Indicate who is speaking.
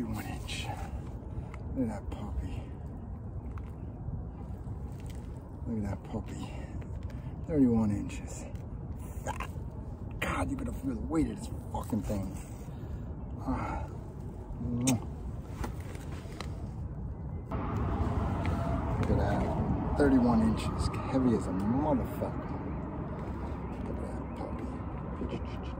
Speaker 1: 31 inch. Look at that puppy. Look at that puppy. 31 inches. Ah, God, you're gonna feel the weight of this fucking thing. Ah. Look at that. 31 inches. Heavy as a motherfucker. Look at that puppy.